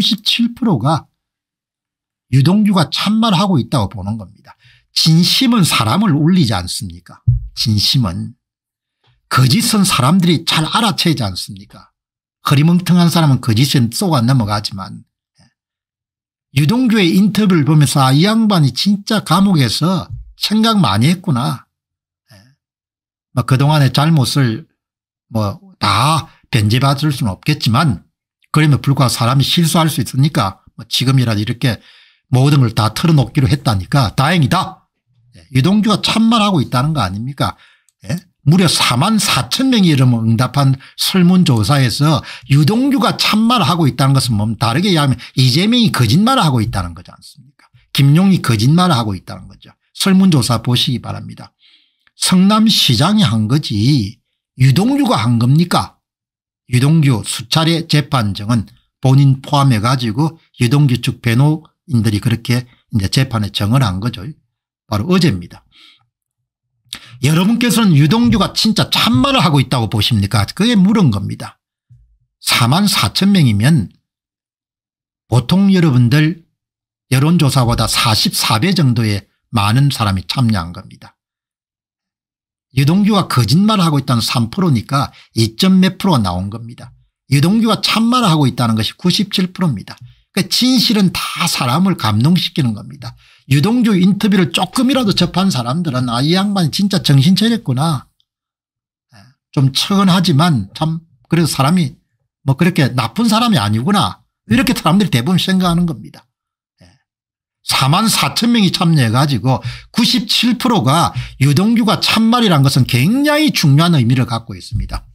97%가 유동규가 참말하고 있다고 보는 겁니다. 진심은 사람을 울리지 않습니까 진심은. 거짓은 사람들이 잘 알아채지 않습니까 허리멍텅한 사람은 거짓에 쏘가 넘어가지만 유동규의 인터뷰를 보면서 아, 이 양반이 진짜 감옥에서 생각 많이 했구나. 뭐 그동안의 잘못을 뭐 다 변제받을 수는 없겠지만 그러면 불구하고 사람이 실수할 수 있으니까 뭐 지금이라도 이렇게 모든 걸 다 털어놓기로 했다니까 다행이다. 예, 유동규가 참말하고 있다는 거 아닙니까 예? 무려 4만 4천 명이 이러면 응답한 설문조사에서 유동규가 참말하고 있다는 것은 뭐 다르게 이야기하면 이재명이 거짓말을 하고 있다는 거지 않습니까 김용이 거짓말을 하고 있다는 거죠. 설문조사 보시기 바랍니다. 성남시장이 한 거지 유동규가 한 겁니까 유동규 수차례 재판정은 본인 포함해 가지고 유동규 측 변호인들이 그렇게 이제 재판에 정을 한 거죠. 바로 어제입니다. 여러분께서는 유동규가 진짜 참말을 하고 있다고 보십니까 그게 물은 겁니다. 4만 4천 명이면 보통 여러분들 여론조사보다 44배 정도의 많은 사람이 참여한 겁니다. 유동규가 거짓말을 하고 있다는 3%니까 2점 몇 프로가 나온 겁니다. 유동규가 참말을 하고 있다는 것이 97%입니다. 그러니까 진실은 다 사람을 감동시키는 겁니다. 유동규 인터뷰를 조금이라도 접한 사람들은 아, 이 양반이 진짜 정신 차렸구나. 예, 좀 처근하지만 참 그래도 사람이 뭐 그렇게 나쁜 사람이 아니구나. 이렇게 사람들이 대부분 생각하는 겁니다. 4만 4천 명이 참여해 가지고 97%가 유동규가 참말이란 것은 굉장히 중요한 의미를 갖고 있습니다.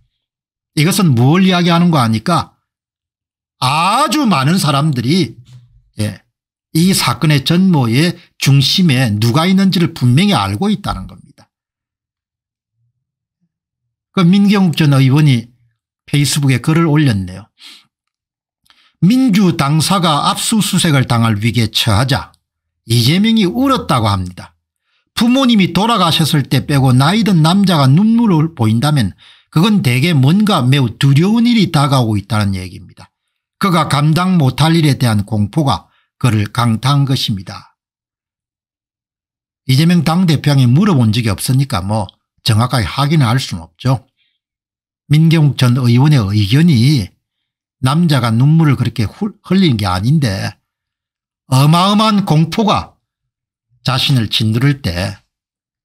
이것은 뭘 이야기하는 거 아니까 아주 많은 사람들이 예, 이 사건의 전모의 중심에 누가 있는지를 분명히 알고 있다는 겁니다. 그 민경욱 전 의원이 페이스북에 글을 올렸네요. 민주 당사가 압수수색을 당할 위기에 처하자 이재명이 울었다고 합니다. 부모님이 돌아가셨을 때 빼고 나이 든 남자가 눈물을 보인다면 그건 대개 뭔가 매우 두려운 일이 다가오고 있다는 얘기입니다. 그가 감당 못할 일에 대한 공포가 그를 강타한 것입니다. 이재명 당대표에게 물어본 적이 없으니까 뭐 정확하게 확인할 수는 없죠. 민경욱 전 의원의 의견이 남자가 눈물을 그렇게 흘리는 게 아닌데 어마어마한 공포가 자신을 짓누를 때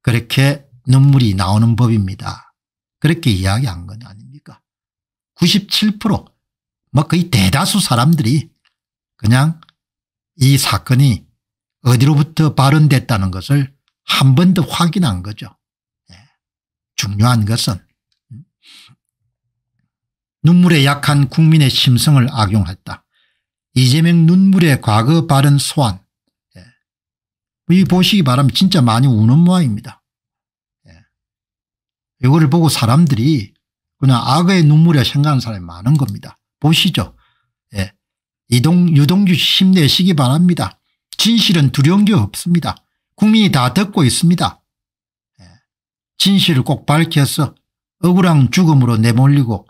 그렇게 눈물이 나오는 법입니다. 그렇게 이야기한 건 아닙니까 97%뭐 거의 대다수 사람들이 그냥 이 사건이 어디로부터 발언됐다는 것을 한 번 더 확인한 거죠. 예. 중요한 것은 눈물에 약한 국민의 심성을 악용했다. 이재명 눈물의 과거 발언 소환. 예. 이 보시기 바라면 진짜 많이 우는 모양입니다. 예. 이거를 보고 사람들이 그냥 악의 눈물에 생각하는 사람이 많은 겁니다. 보시죠. 예. 이동 유동규 힘내시기 바랍니다. 진실은 두려운 게 없습니다. 국민이 다 듣고 있습니다. 예. 진실을 꼭 밝혀서 억울한 죽음으로 내몰리고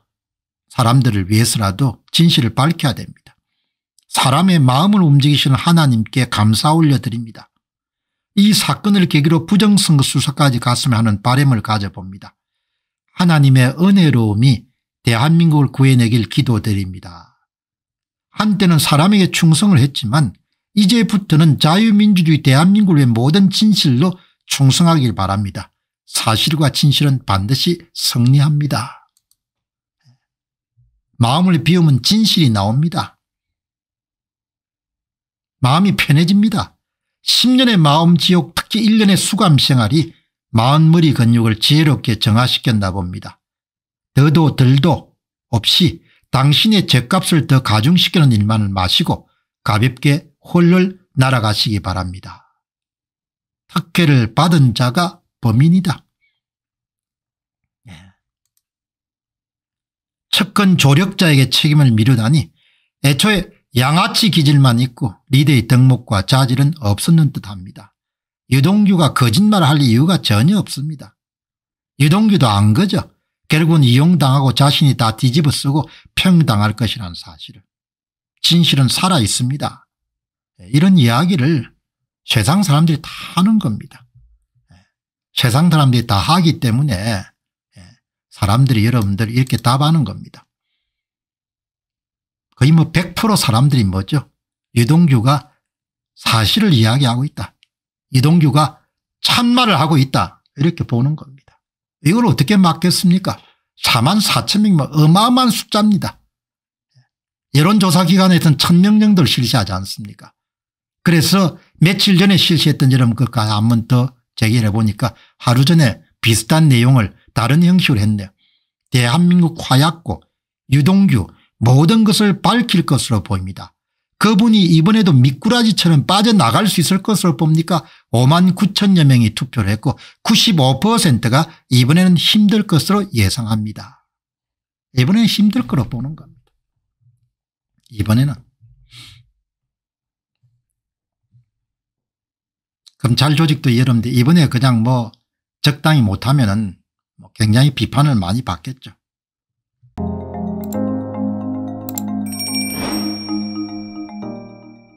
사람들을 위해서라도 진실을 밝혀야 됩니다. 사람의 마음을 움직이시는 하나님께 감사 올려드립니다. 이 사건을 계기로 부정선거 수사까지 갔으면 하는 바램을 가져봅니다. 하나님의 은혜로움이 대한민국을 구해내길 기도드립니다. 한때는 사람에게 충성을 했지만 이제부터는 자유민주주의 대한민국을 위해 모든 진실로 충성하길 바랍니다. 사실과 진실은 반드시 승리합니다. 마음을 비우면 진실이 나옵니다. 마음이 편해집니다. 10년의 마음지옥 특히 1년의 수감생활이 마음머리 근육을 지혜롭게 정화시켰나 봅니다. 더도 덜도 없이 당신의 죗값을 더 가중시키는 일만을 마시고 가볍게 홀를 날아가시기 바랍니다. 특혜를 받은 자가 범인이다. 예. 측근 조력자에게 책임을 미루다니 애초에 양아치 기질만 있고 리더의 덕목과 자질은 없었는 듯합니다. 유동규가 거짓말을 할 이유가 전혀 없습니다. 유동규도 안 거죠. 결국은 이용당하고 자신이 다 뒤집어 쓰고 평당할 것이라는 사실을. 진실은 살아 있습니다. 예, 이런 이야기를 세상 사람들이 다 하는 겁니다. 예, 세상 사람들이 다 하기 때문에 예, 사람들이 여러분들 이렇게 답하는 겁니다. 거의 뭐 100% 사람들이 뭐죠 유동규가 사실을 이야기하고 있다. 이동규가 참말을 하고 있다. 이렇게 보는 겁니다. 이걸 어떻게 막겠습니까 4만 4천 명이면 어마어마한 숫자입니다. 여론조사 기관에서는 천명 정도를 실시하지 않습니까 그래서 며칠 전에 실시했던 여러분 그까 한번 더 재개해 보니까 하루 전에 비슷한 내용을 다른 형식으로 했네요. 대한민국 화약고 유동규 모든 것을 밝힐 것으로 보입니다. 그분이 이번에도 미꾸라지처럼 빠져나갈 수 있을 것으로 봅니까 5만 9천여 명이 투표를 했고 95%가 이번에는 힘들 것으로 예상합니다. 이번에는 힘들 거로 보는 겁니다. 이번에는 검찰 조직도 여러분들 이번에 그냥 뭐 적당히 못하면 은뭐 굉장히 비판을 많이 받겠죠.